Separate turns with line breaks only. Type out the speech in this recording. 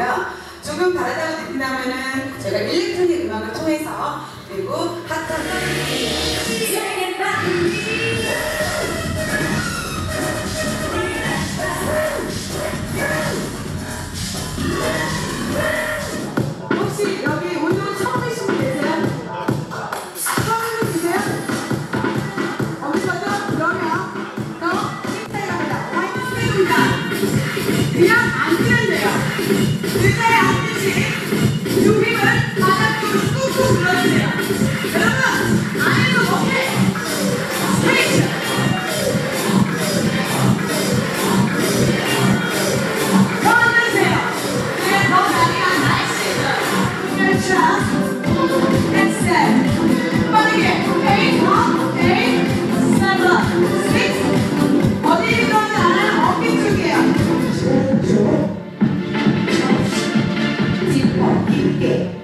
거고요. 조금 다르다고 느낀다면은 제가 일렉트로닉 음악을 통해서 그리고 핫한 혹시 여기 오늘 이신그다화이팅냥 앉으 You may have to here.